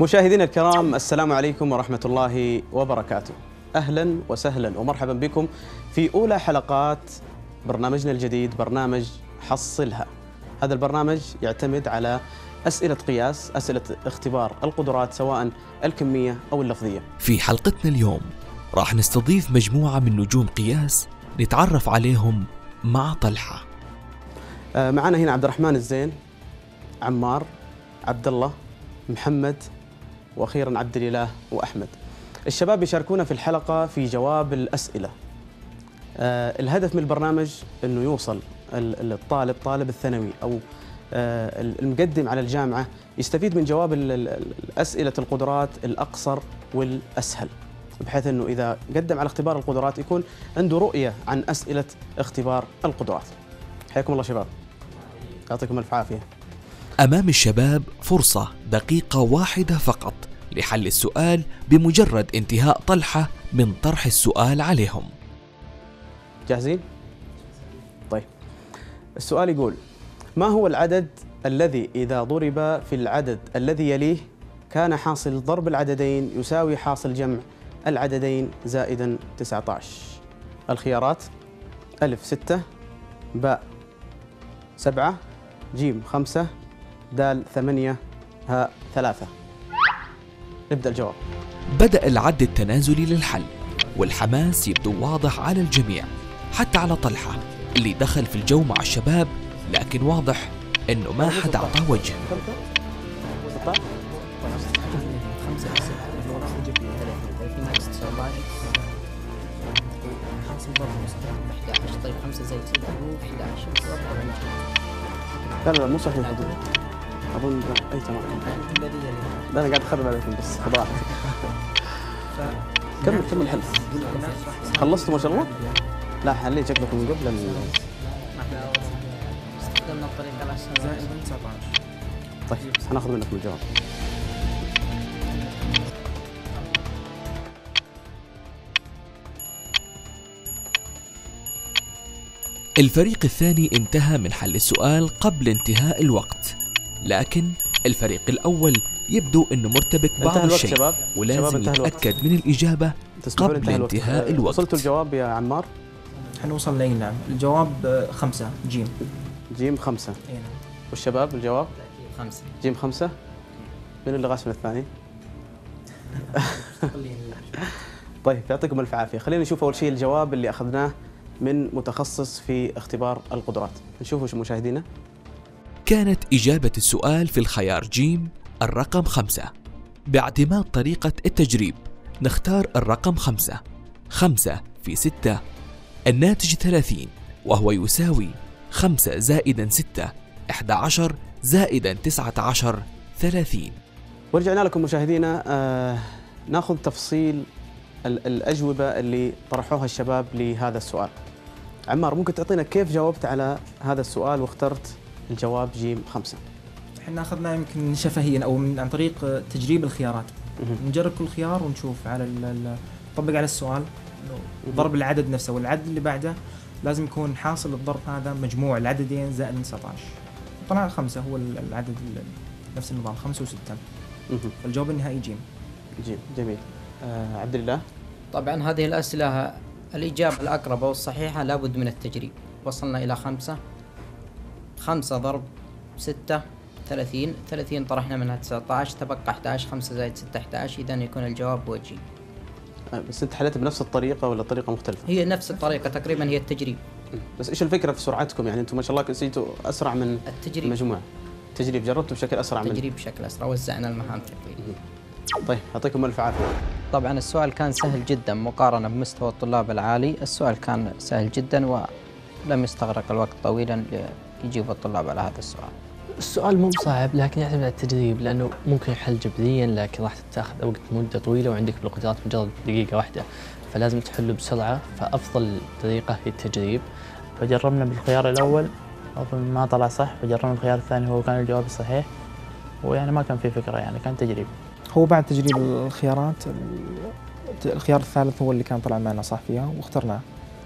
مشاهدينا الكرام السلام عليكم ورحمة الله وبركاته. أهلا وسهلا ومرحبا بكم في أولى حلقات برنامجنا الجديد برنامج حصلها. هذا البرنامج يعتمد على أسئلة قياس أسئلة اختبار القدرات سواء الكمية أو اللفظية. في حلقتنا اليوم راح نستضيف مجموعة من نجوم قياس نتعرف عليهم مع طلحة. آه، معنا هنا عبد الرحمن الزين عمار عبد الله محمد وأخيرا عبد الإله وأحمد. الشباب يشاركونا في الحلقة في جواب الأسئلة. آه الهدف من البرنامج إنه يوصل ال- الطالب طالب الثانوي أو آه المقدم على الجامعة يستفيد من جواب اسئله القدرات الأقصر والأسهل. بحيث إنه إذا قدم على اختبار القدرات يكون عنده رؤية عن أسئلة اختبار القدرات. حياكم الله شباب. يعطيكم ألف عافية. أمام الشباب فرصة دقيقة واحدة فقط لحل السؤال بمجرد انتهاء طلحة من طرح السؤال عليهم. جاهزين؟ طيب. السؤال يقول ما هو العدد الذي إذا ضرب في العدد الذي يليه كان حاصل ضرب العددين يساوي حاصل جمع العددين زائدا 19 الخيارات ألف ستة باء سبعة جيم خمسة دال ثمانية هاء ثلاثة. نبدأ الجواب. بدأ العد التنازلي للحل والحماس يبدو واضح على الجميع حتى على طلحة اللي دخل في الجو مع الشباب لكن واضح انه ما حد اعطاه وجه. 16 خمسة بس ثلاثين ناقص 19 خمسة ضرب 11 طيب خمسة زائد 6 هو 11 ضرب لا لا لا مو صحيح. أظن أي تمام لا أنا قاعد أخرب عليكم بس راحتك كمل كمل حل خلصتوا ما شاء الله؟ لا حليت شكلكم من قبل استخدمنا الطريقة الأسهل طيب حناخذ منكم الجواب. الفريق الثاني انتهى من حل السؤال قبل انتهاء الوقت. لكن الفريق الأول يبدو أنه مرتبك بعض الوقت الشيء شباب. ولازم شباب انتهى الوقت. يتأكد من الإجابة قبل انتهى الوقت. انتهاء الوقت. وصلتوا الجواب يا عمار؟ حنوصل لأي نعم. الجواب آه، خمسة. جيم. جيم خمسة. أي نعم. والشباب الجواب؟ خمسة. جيم خمسة؟ من اللي غاش من الثاني؟ طيب يعطيكم ألف عافية. خلينا نشوف أول شيء الجواب اللي أخذناه من متخصص في اختبار القدرات. نشوفه شو مشاهدينا. كانت إجابة السؤال في الخيار جيم الرقم خمسة. باعتماد طريقة التجريب نختار الرقم خمسة. خمسة في ستة الناتج ثلاثين وهو يساوي خمسة زائدا ستة إحدى عشر زائدا تسعة عشر ثلاثين. ورجعنا لكم مشاهدينا آه ناخذ تفصيل ال- الأجوبة اللي طرحوها الشباب لهذا السؤال. عمار ممكن تعطينا كيف جاوبت على هذا السؤال واخترت الجواب جيم خمسة. إحنا أخذنا يمكن شفهيا أو من عن طريق تجريب الخيارات. نجرب كل خيار ونشوف على ال- ال- نطبق على السؤال. ضرب العدد نفسه والعدد اللي بعده لازم يكون حاصل الضرب هذا مجموع العددين زائد 19 طلع خمسة هو ال- العدد ال- نفس النظام خمسة وستة. مهم. فالجواب النهائي جيم. جيم جميل. آه عبد الله. طبعا هذه الأسئلة الإجابة الأقرب والصحيحة لابد من التجريب. وصلنا إلى خمسة. خمسة ضرب ستة ثلاثين. ثلاثين طرحنا منها 19 تبقى 11 خمسة زائد ستة 11 إذا يكون الجواب جيم آه بس أنت حليت بنفس الطريقة ولا طريقة مختلفة؟ هي نفس الطريقة تقريبا هي التجريب. بس إيش الفكرة في سرعتكم؟ يعني أنتم ما شاء الله كنتوا أسرع من التجريب. المجموعة. تجريب جربتوا بشكل أسرع من التجريب بشكل أسرع. وزعنا المهام تقريبا طيب يعطيكم ألف عافية. طبعا السؤال كان سهل جدا مقارنة بمستوى الطلاب العالي. السؤال كان سهل جدا ولم يستغرق الوقت طويلا ليجيب الطلاب على هذا السؤال. السؤال مو صعب لكن يعتمد على التدريب لأنه ممكن يحل جبريا لكن راح تاخذ وقت مدة طويلة وعندك بالقدرات مجرد دقيقة واحدة فلازم تحله بسرعة. فأفضل طريقة هي التجريب فجربنا بالخيار الأول أظن ما طلع صح فجربنا الخيار الثاني هو كان الجواب الصحيح ويعني ما كان في فكرة يعني كان تجريب. هو بعد تجريب الخيارات ال- الخيار الثالث هو اللي كان طلع معنا صح فيها واخترناه.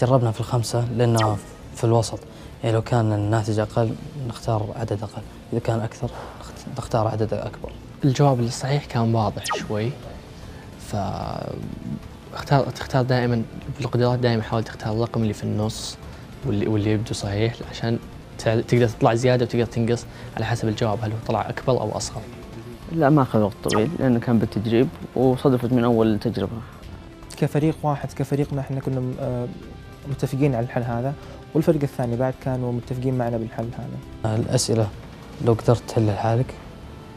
جربنا في الخمسة لأنه في الوسط. يعني لو كان الناتج أقل نختار عدد أقل. إذا كان أكثر نخت- نختار عدد أكبر. الجواب الصحيح كان واضح شوي. ف اختار تختار دائما بالقدرات دائما حاول تختار الرقم اللي في النص واللي واللي يبدو صحيح عشان تقدر تطلع زيادة وتقدر تنقص على حسب الجواب هل هو طلع أكبر أو أصغر. لا ما أخذ وقت طويل لأنه كان بالتدريب وصدفت من أول تجربة. كفريق واحد كفريقنا إحنا كنا آه، متفقين على الحل هذا والفريق الثاني بعد كانوا متفقين معنا بالحل هذا. الأسئلة لو قدرت تحلها لحالك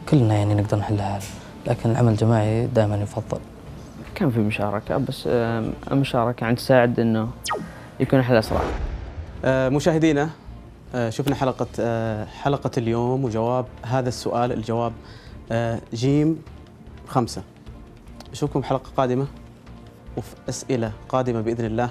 كلنا يعني نقدر نحلها لكن العمل الجماعي دائما يفضل. كان في مشاركة بس آه، المشاركة يعني تساعد إنه يكون الحل أسرع. آه، مشاهدينا آه، شفنا حلقة حلقة اليوم وجواب هذا السؤال الجواب جيم خمسة. نشوفكم حلقة قادمة وفي أسئلة قادمة بإذن الله.